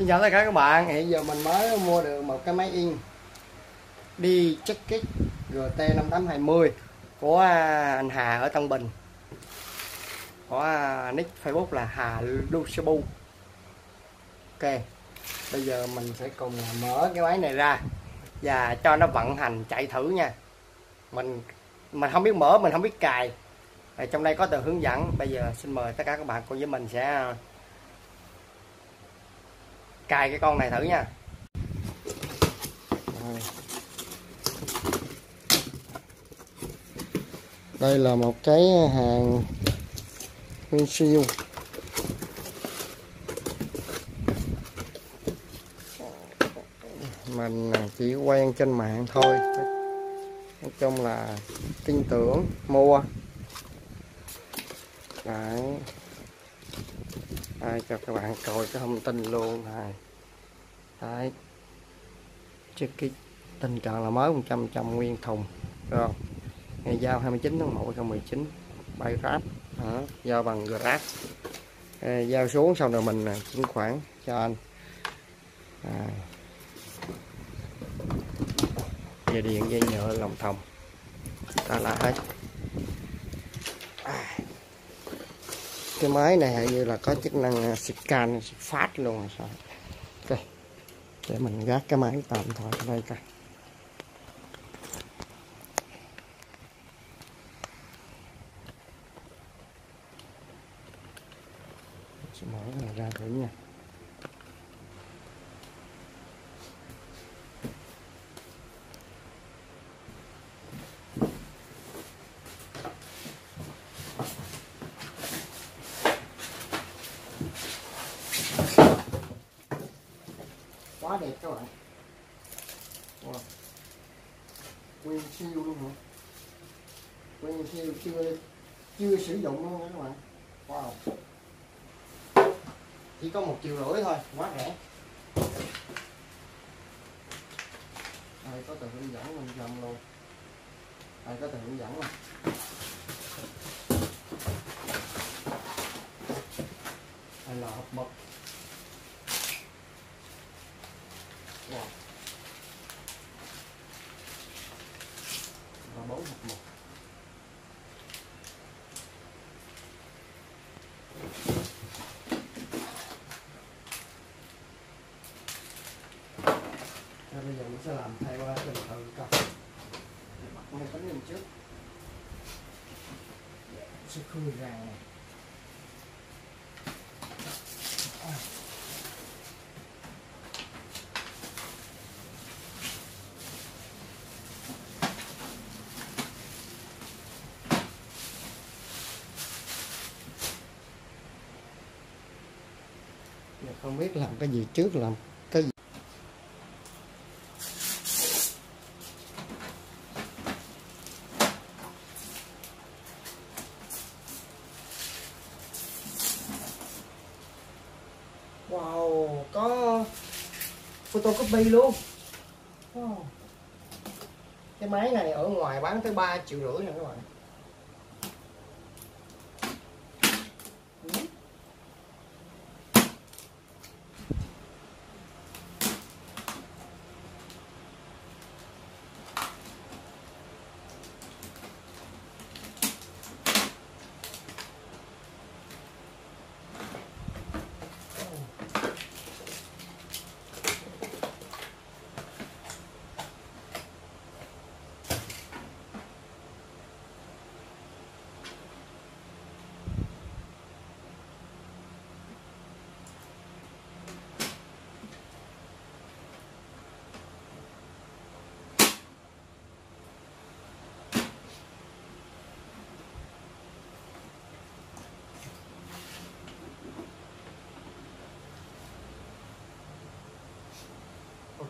Xin chào tất cả các bạn, hiện giờ mình mới mua được một cái máy in đi check kit GT5820 của à, anh Hà ở Tân Bình. Có à, nick Facebook là Hà Lucibu Ok bây giờ mình sẽ cùng mở cái máy này ra và cho nó vận hành chạy thử nha. Mình mình không biết mở mình không biết cài. Ở trong đây có tờ hướng dẫn. Bây giờ xin mời tất cả các bạn cùng với mình sẽ cài cái con này thử nha. Đây là một cái hàng nguyên siêu mình chỉ quen trên mạng thôi. Nói chung là tin tưởng, mua. Đấy đây cho các bạn coi cái thông tin luôn này. Đấy. Chiếc cái tình trạng là mới 100 trăm nguyên thùng rồi ngày giao 29 tháng 1 2019 bay grab. Đó, giao bằng grab. Giao xuống xong rồi mình à, chuyển khoản cho anh. À. dây điện dây nhựa lòng thòng. Ta là hết. À cái máy này hình như là có chức năng à, scan, phát luôn sao? Ok để mình gác cái máy tạm thời ở đây coi. Sẽ mở cái này ra thử nha. Các bạn wow. nguyên siêu luôn hả? Nguyên siêu, chưa chưa sử dụng luôn các bạn? Wow. Chỉ có một triệu rưỡi thôi, quá rẻ. Đây có tờ hướng dẫn mình dầm luôn. Đây có tờ hướng dẫn luôn đây là hộp mực wow. và bốn hộp mực Rồi bây giờ mình sẽ làm uh, trình tự coi Bật máy tính lên trước. Sẽ khui ra này. Giờ không biết làm cái gì trước làm cái gì Wow, có photocopy luôn wow. Cái máy này ở ngoài bán tới 3 triệu rưỡi nha các bạn.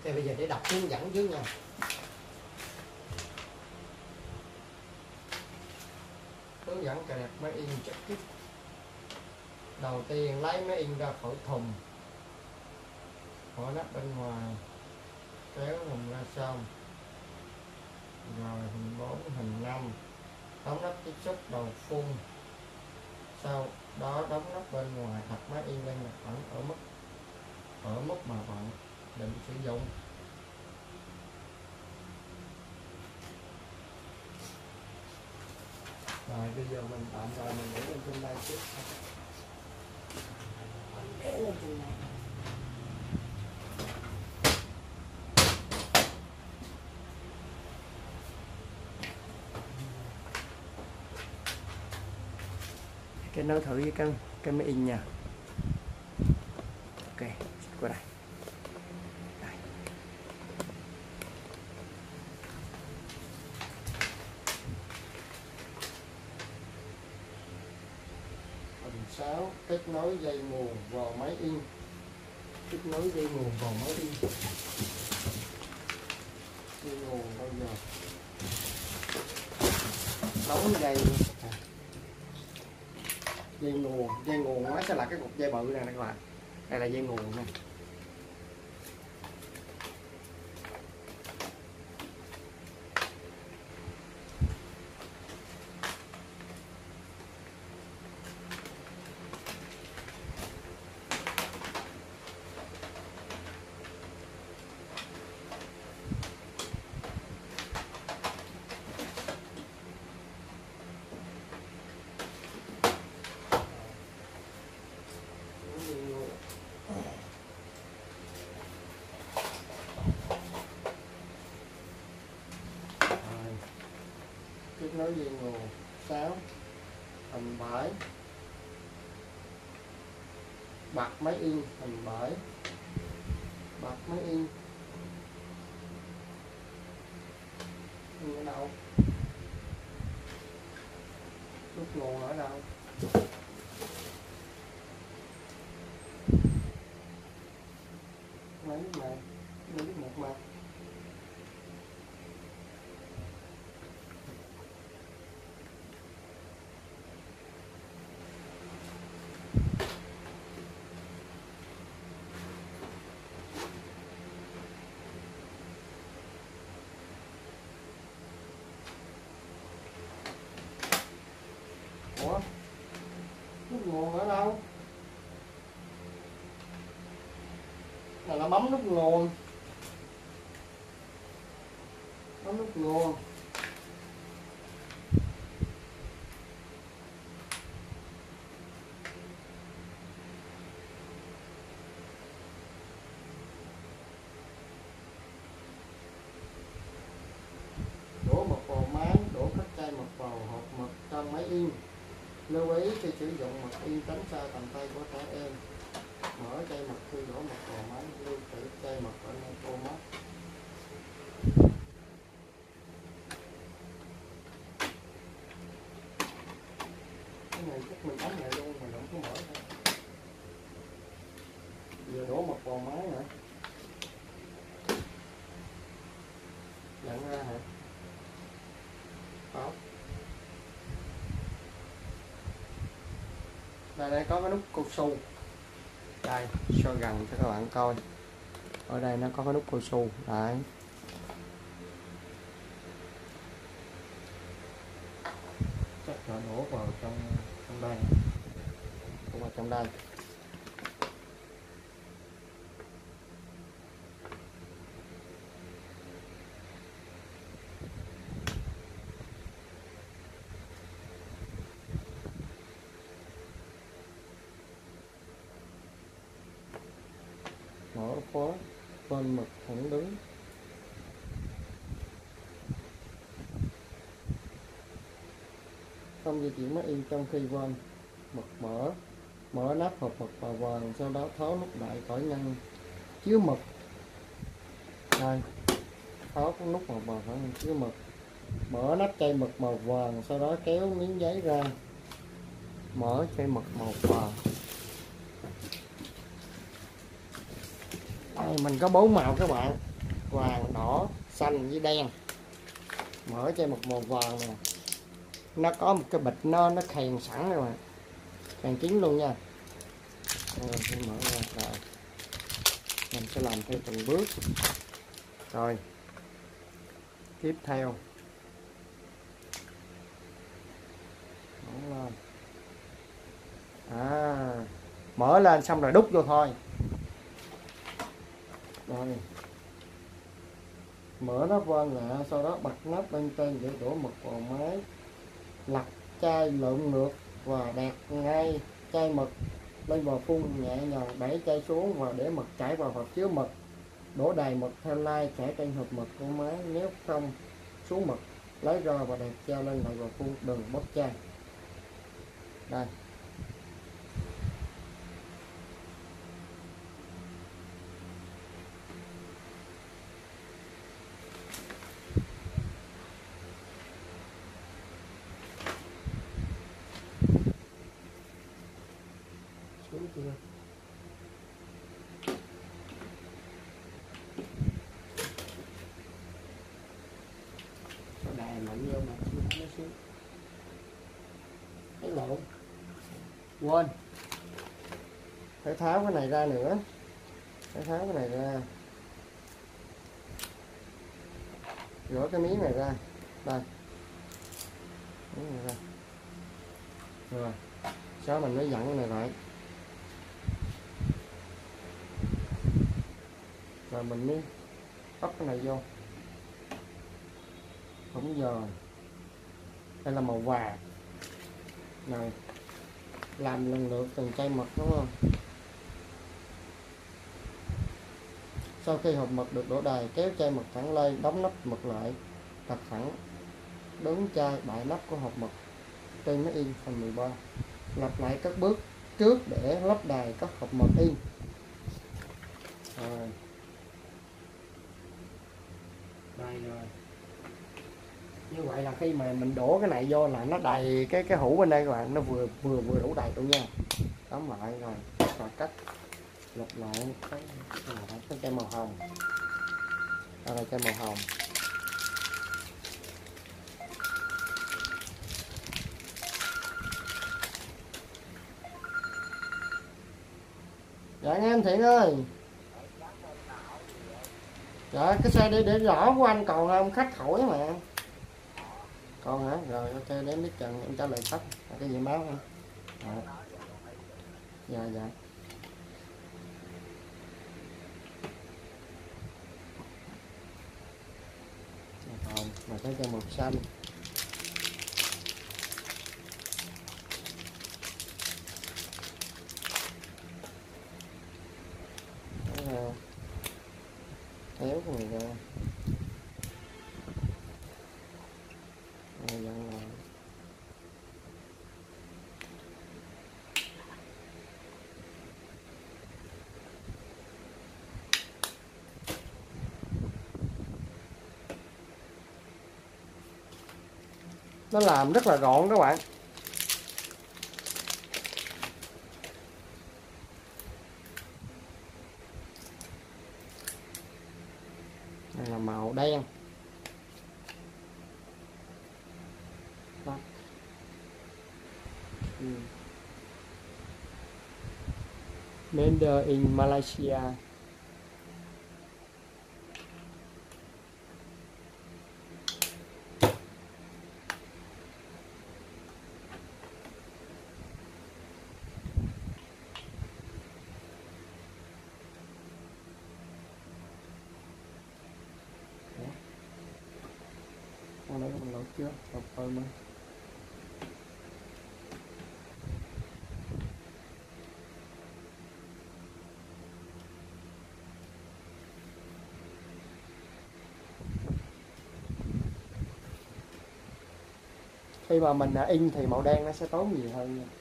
Ok bây giờ để đọc hướng dẫn trước nha. Hướng dẫn cài đặt máy in trực tiếp. Đầu tiên lấy máy in ra khỏi thùng. Mở nắp bên ngoài. Kéo thùng ra xong Rồi hình 4, hình 5 Đóng nắp tiếp xúc đầu phun. Sau đó đóng nắp bên ngoài thật máy in lên mặt phẳng ở mức ở mức mà bạn định sử dụng. Rồi, bây giờ mình tạm thời mình để lên trên đây trước. Để lên trên cái nấu thử với cái cái máy in nha. Ok, qua Đây. phần 6 kết nối dây nguồn vào máy in. Kết nối dây nguồn vào máy in. Dây nguồn bao giờ đóng dây. Dây nguồn dây nguồn nó sẽ là cái cục dây bự này nè các bạn. Đây là dây nguồn này dây nguồn. Rồi. kết nối dây nguồn 6 thành 7 bạc máy in thành 7 bạc máy in ở đâu nút nguồn ở đâu mấy mà mấy một mà Ủa? Nút nguồn ở đâu? Là nó bấm nút nguồn Bấm nút nguồn đổ mật vào máy đổ các chai mật vào hộp mật trong máy in. Lưu ý khi sử dụng mật in tránh xa tầm tay của trẻ em mở chai mật khi đổ mật vào máy lưu trữ chai mật ở nơi cô mắt cái này chắc mình đóng lại luôn mình không có mở thôi giờ đổ mật vào máy nữa. Nhận ra hả? Không đây đây, có cái nút cột xù đây cho gần cho các bạn coi. Ở đây nó có cái nút cao su đấy. Chắc là đổ vào trong trong đây. Đổ vào trong đây mở khóa bên mực thẳng đứng không di chuyển máy in trong khi van mật mở mở nắp hộp mật vào vàng sau đó tháo nút đại khỏi ngăn. Chứa mật đây tháo cái nút màu vàng khỏi ngăn chứa mật mở nắp chai mật màu vàng sau đó kéo miếng giấy ra. Mở chai mật màu vàng. Đây, mình có bốn màu các bạn. Vàng đỏ xanh với đen. Mở chai mật màu vàng nè nó có một cái bịch nó nó khèn sẵn rồi mà. Khèn kín luôn nha. Ờ, rồi, mình mở ra rồi mình sẽ làm theo từng bước. Rồi. Tiếp theo. Mở lên. À mở lên xong rồi đút vô thôi. Rồi. Mở nắp van lại sau đó bật nắp bên trên để đổ mực vào máy lật chai lượn ngược và đặt ngay chai mực. Lên vào phun nhẹ nhàng đẩy chai xuống và để mực chảy vào hộp chứa mực. Đổ đầy mực theo lai chảy trên hộp mực của máy, nếu không xuống mực, lấy ra và đặt treo lên lại vào phun, đừng bóp chai. Đây xuống chưa Sao đè mạnh vô mà không nó cái lộn quên. Phải tháo cái này ra nữa. Phải tháo cái này ra. Rửa cái miếng này ra. Đây. Miếng này ra. Rồi. Sau mình mới dặn cái này lại? Rồi mình mới ấp cái này vô. Không giờ đây là màu vàng. Này làm lần lượt từng chai mật đúng không? Sau khi hộp mật được đổ đầy, kéo chai mật thẳng lên, đóng nắp mật lại, đặt thẳng đứng chai bãi nắp của hộp mật trên máy in phần 13 lặp lại các bước trước để lắp đài các hộp mật in. Rồi. Đây rồi như vậy là khi mà mình đổ cái này vô là nó đầy cái cái hũ bên đây các bạn nó vừa vừa vừa đủ đầy luôn nha. Đóng lại rồi và cắt lục lại cái cái, cái chai màu hồng. Đây là chai màu hồng. Dạ nghe anh thiện ơi. Dạ cái xe đi để rõ của anh còn không? Khách hỏi mà con hả? Rồi, ok để biết trần, em trả lời tắt cái gì báo không dạ. Dạ dạ. Còn mà cái cho màu xanh kéo của mình ra rồi dặn lại nó làm rất là gọn các bạn đây là màu đen Đó. Ừ. Made in Malaysia con đấy mình lột chưa lột thôi mà khi mà mình in thì màu đen nó sẽ tốn nhiều hơn nha.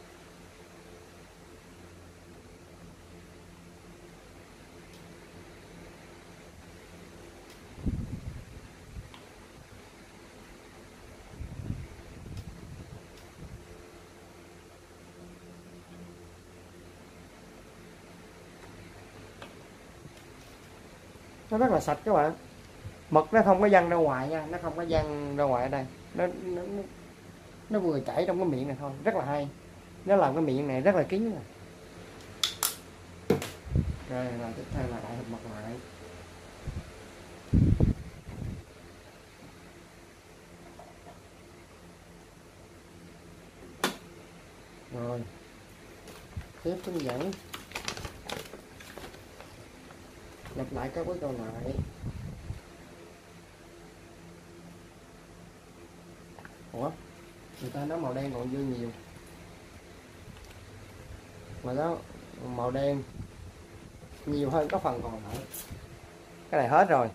Nó rất là sạch các bạn. Mực nó không có văng ra ngoài nha nó không có văng ra ngoài ở đây. Nó nó, nó, nó vừa chảy trong cái miệng này thôi. Rất là hay. Nó làm cái miệng này rất là kín rồi rồi là tiếp theo là đại hộp mật lại. Rồi. Tiếp hướng dẫn lặp lại các bước còn lại. Ủa? Người ta nói màu đen còn dư nhiều. Mà đó, màu đen nhiều hơn có phần còn lại. Cái này hết rồi.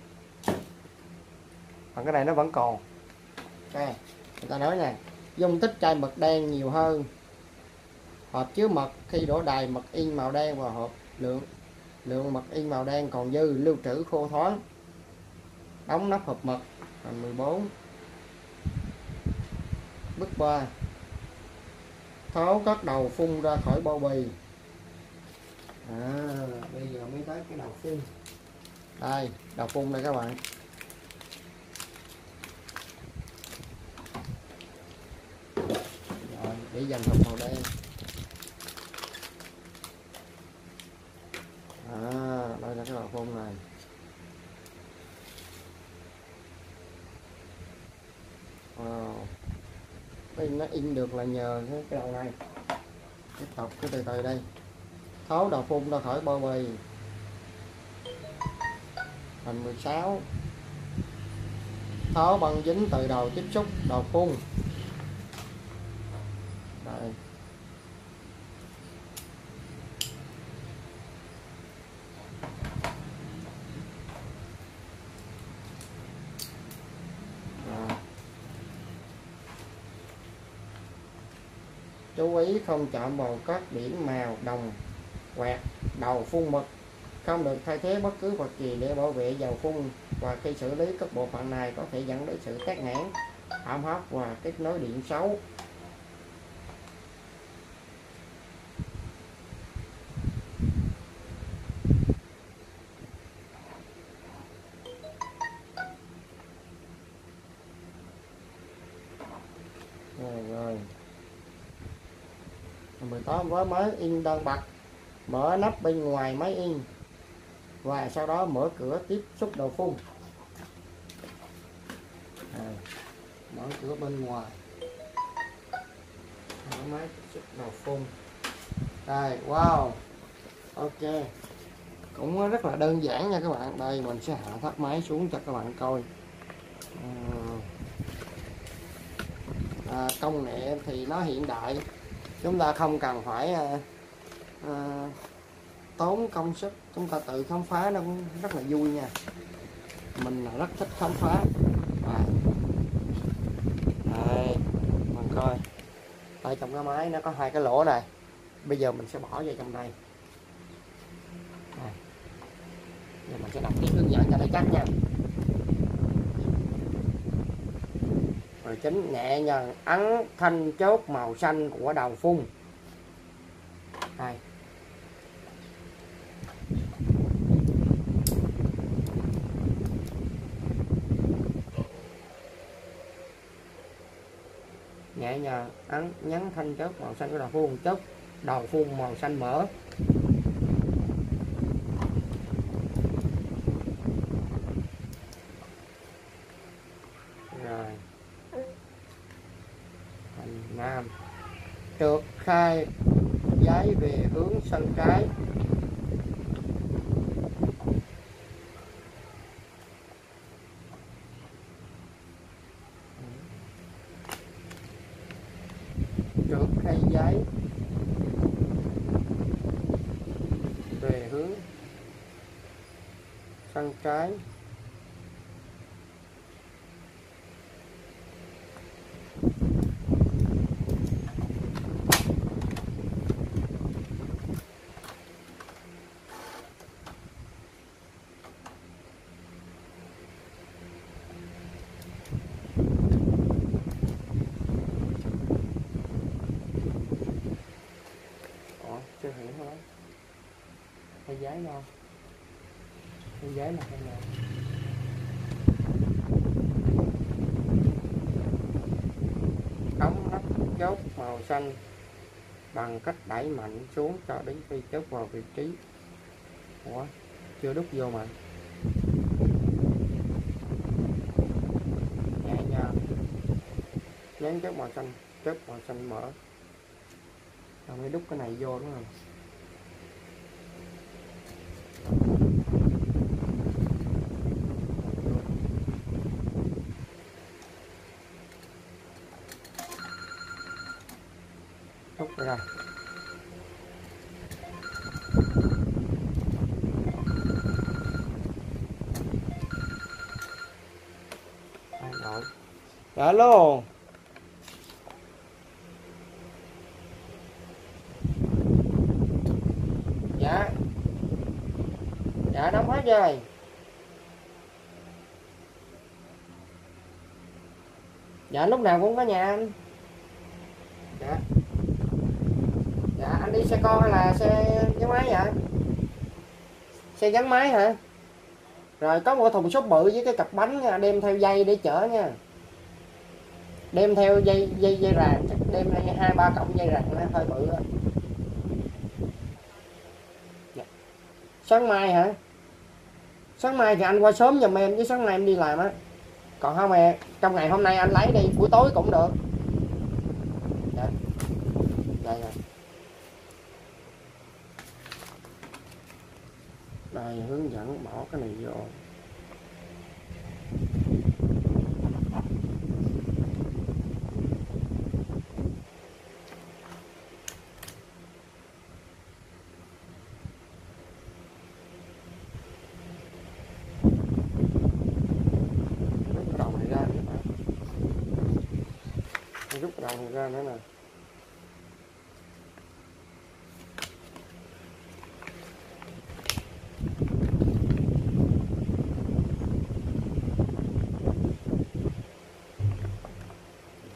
Còn cái này nó vẫn còn. Ok người ta nói nè, dung tích chai mực đen nhiều hơn. Hộp chứa mật khi đổ đầy mật in màu đen vào hộp lượng lượng mật in màu đen còn dư lưu trữ khô thoáng. Đóng nắp hộp mật phần 14 bước 3 tháo các đầu phun ra khỏi bao bì. À, bây giờ mới tới cái đầu phun. Đây đầu phun đây các bạn. Rồi để dành hộp màu đen. À đây là cái đầu phun này. Wow. đây nó in được là nhờ cái, cái đầu này. Tiếp tục cái từ từ đây. Tháo đầu phun ra khỏi bao bì. Thành 16 tháo băng dính từ đầu tiếp xúc đầu phun đây chú ý không chạm vào các điểm màu đồng quẹt đầu phun mực. Không được thay thế bất cứ vật gì để bảo vệ dầu phun, và khi xử lý các bộ phận này có thể dẫn đến sự tắc nghẽn, hãm hóc và kết nối điện xấu rồi rồi 18 với máy in đơn bật, mở nắp bên ngoài máy in và sau đó mở cửa tiếp xúc đầu phun. À, mở cửa bên ngoài mở máy tiếp xúc đầu phun. Đây wow ok. Cũng rất là đơn giản nha các bạn. Đây mình sẽ hạ thấp máy xuống cho các bạn coi. À, à công nghệ thì nó hiện đại chúng ta không cần phải à, à, tốn công sức. Chúng ta tự khám phá nó cũng rất là vui nha. Mình là rất thích khám phá. À. đây mình coi. Ở trong cái máy nó có hai cái lỗ này. Bây giờ mình sẽ bỏ vào trong đây. Đây. giờ mình sẽ đặt cái hướng dẫn cho nó chắc nha. Rồi chính nhẹ nhàng ấn thanh chốt màu xanh của đầu phun đây. Nhẹ nhàng ấn nhấn thanh chốt màu xanh của đầu phun chốt đầu phun màu xanh mở rồi thành nam trượt khai giấy về hướng sân trái trượt khai giấy về hướng căng trái Ủa, chưa hiểu hả? Hay giấy đâu? Cô gái là hay nào? cống nắp chốt màu xanh bằng cách đẩy mạnh xuống cho đến khi chốt vào vị trí. Ủa, chưa đúc vô mà. Nhẹ nhàng. Nhấn chốt màu xanh, chốt màu xanh mở. Rồi mới đúc cái này vô đúng không? dạ alo dạ. Dạ đóng hết rồi. Dạ lúc nào cũng có nhà anh. Dạ. Dạ anh đi xe con hay là xe gắn máy vậy? Xe gắn máy hả? Rồi có một thùng xốp bự với cái cặp bánh nha, đem theo dây để chở nha đem theo dây dây dây ràng chắc đem theo hai, ba cọng dây ràng nó hơi bự á. Dạ. Sáng mai hả? Sáng mai thì anh qua sớm giùm em chứ sáng nay em đi làm á. Còn không em trong ngày hôm nay anh lấy đi, buổi tối cũng được. Dạ. Đây rồi đây hướng dẫn bỏ cái này vô rút cái đầu này ra nữa nè rút ra nữa nè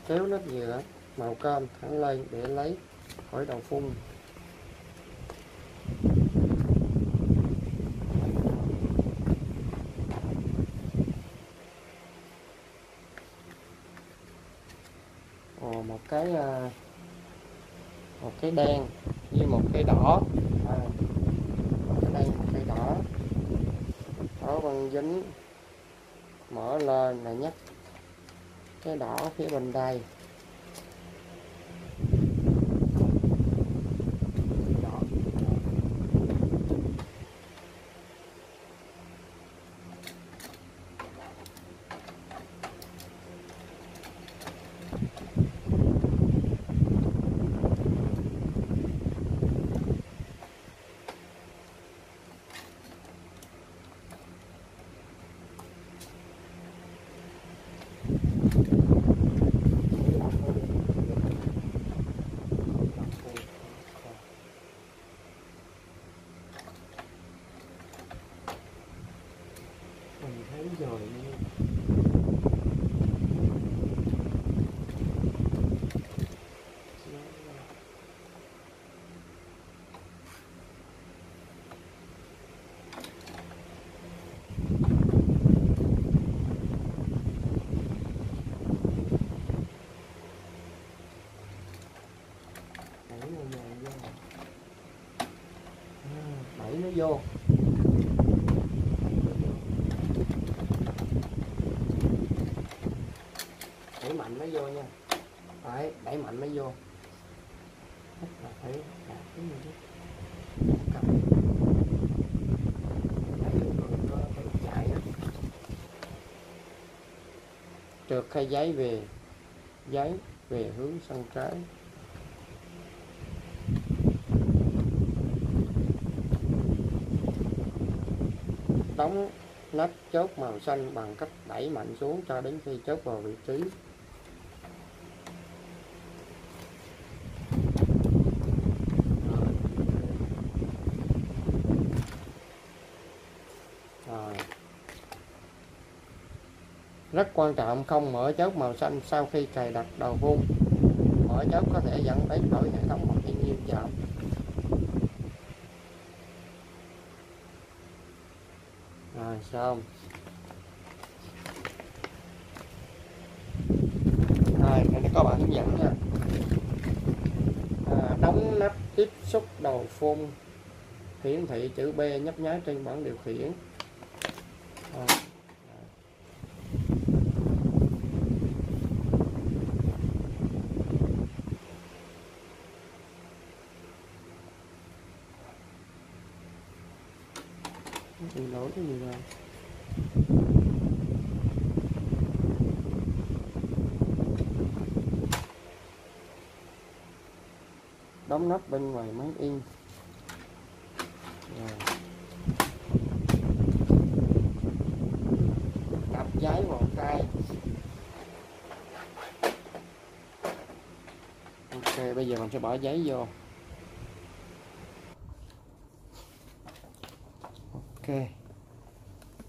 kéo nắp dừa màu cam, thẳng lên để lấy khỏi đầu phun Ồ, một cái à, một cái đen với một cái đỏ. À, cái đen một cái đỏ. Đỏ băng dính mở lên là nhắc cái đỏ phía bên đây đỏ. mình thấy rồi nha. đẩy nó vô vô À, đẩy nó vô. Đẩy mạnh nó vô nha. Đấy, đẩy mạnh nó vô. Rất là phải đạt cái gì trượt khay giấy về giấy về hướng sang trái. Đóng nắp chốt màu xanh bằng cách đẩy mạnh xuống cho đến khi chốt vào vị trí. Rồi. rất quan trọng không mở chốt màu xanh sau khi cài đặt đầu vuông. Mở chốt có thể dẫn đến đổi hệ thống hoặc nghiêm trọng rồi xong rồi này nó có bản hướng dẫn nha. À, đóng nắp tiếp xúc đầu phun hiển thị chữ B nhấp nháy trên bảng điều khiển. đóng nắp bên ngoài máy in. Rồi. cặp cháy vào tay. Ok, bây giờ mình sẽ bỏ giấy vô. Ok.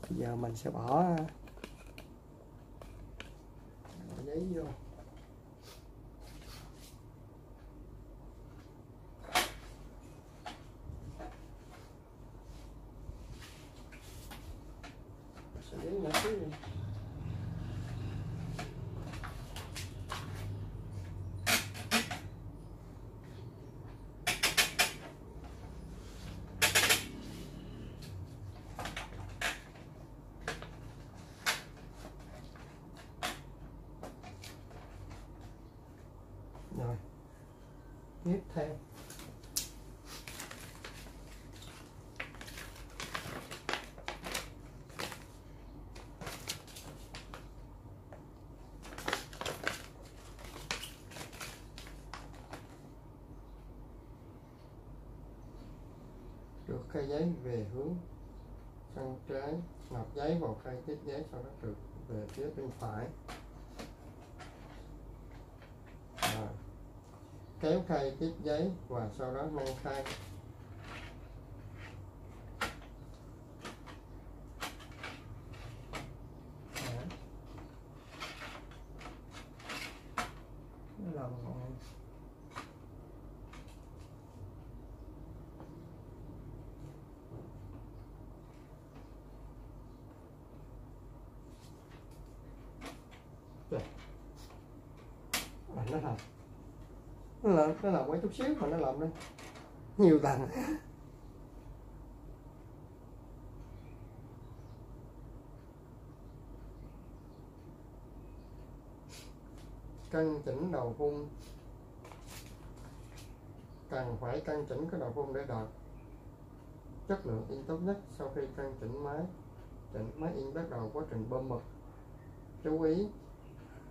Bây giờ mình sẽ bỏ giấy vô. Khai giấy về hướng sang trái nạp giấy vào khai tiếp giấy sau đó trượt về phía bên phải. À, kéo khay tiếp giấy và sau đó nâng khay Đó. Nó lòng ngọn. Rồi. À, nó làm nó làm quấy chút xíu mà nó làm đây nhiều lần. Căn chỉnh đầu phun cần phải căn chỉnh cái đầu phun để đạt chất lượng in tốt nhất sau khi căn chỉnh máy. Chỉnh máy in bắt đầu quá trình bơm mực. Chú ý,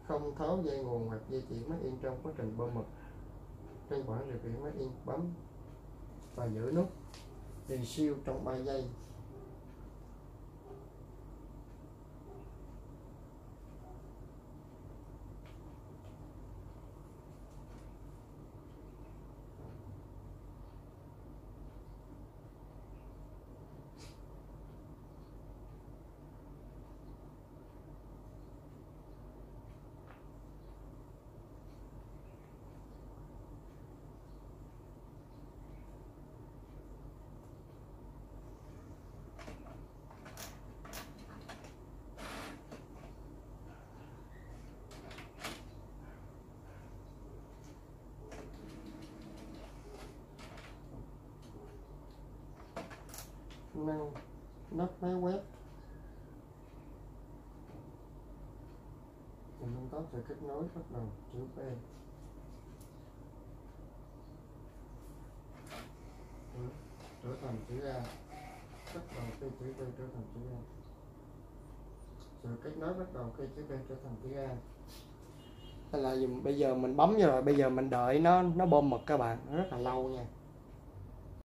không tháo dây nguồn hoặc dây chuyển máy in trong quá trình bơm mực cái bảng điều khiển máy in bấm và giữ nút thì siêu trong 3 giây. Nâng nắp máy quét. Mình có tóc kết nối bắt đầu chữ P. Trở thành chữ A. Bắt đầu khi chữ B trở thành chữ A. Sự kết nối bắt đầu khi chữ B trở thành chữ A. Hay là dùm- bây giờ mình bấm rồi, bây giờ mình đợi nó nó bơm mực các bạn, nó rất là lâu nha.